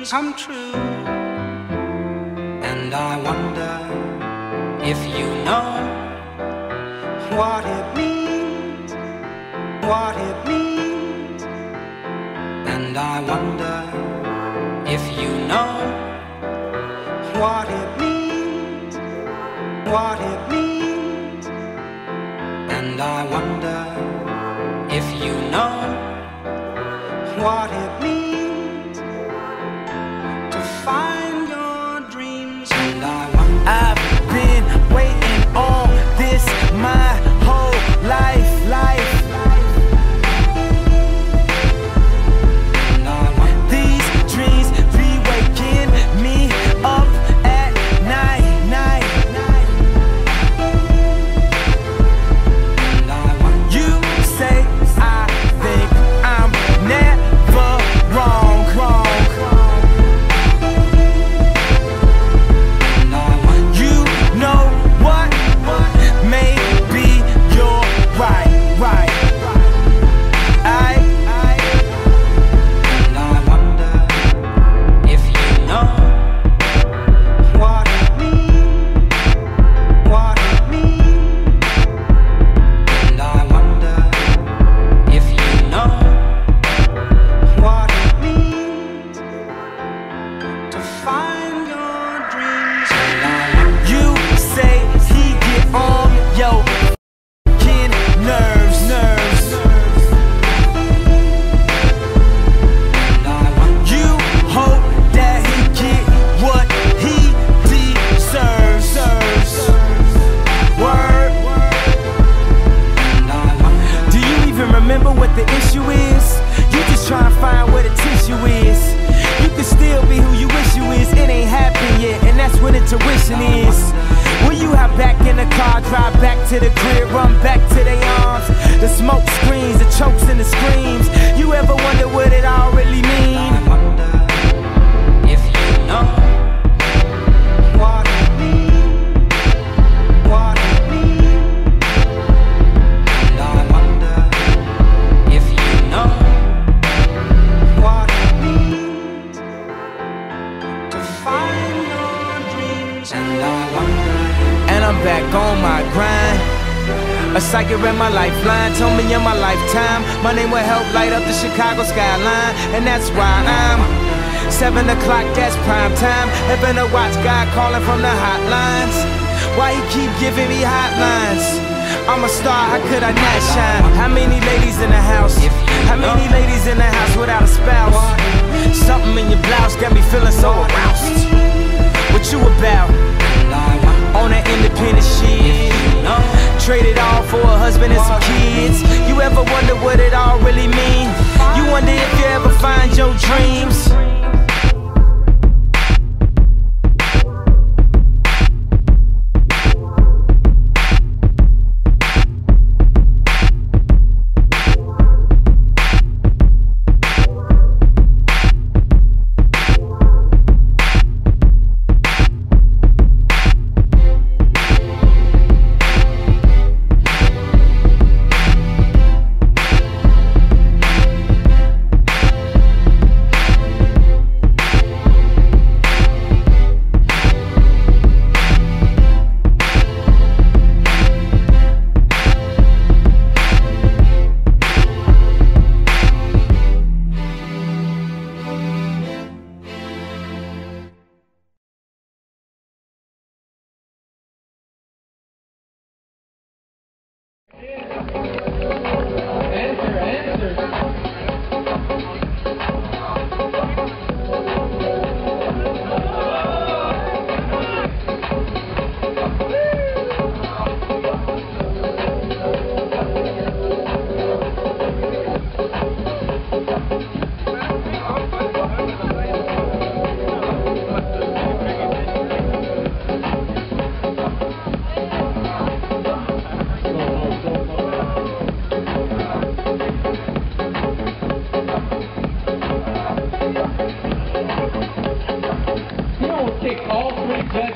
dreams come true. And I wonder if you know what it means, what it means. And I wonder if you know what it means, what it means. And I wonder if you know what it means what the issue is? You just trying to find where the tissue is. You can still be who you wish you is. It ain't happened yet, and that's when intuition is. When you hop back in the car, drive back to the crib, run back to their arms. The smoke screens, the chokes and the screams. You ever wonder what it all really mean? And I'm back on my grind. A psychic read my lifeline, told me in my lifetime my name will help light up the Chicago skyline, and that's why I'm seven o'clock. That's prime time. Heaven to watch God calling from the hotlines. Why he keep giving me hotlines? I'm a star, how could I not shine? How many ladies in the house? How many ladies in the house without a spouse? Something in your blouse got me feeling so aroused. You about? On that independent shit. Traded all for a husband and some kids. You ever wonder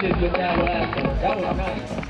did with that last one. That was nice.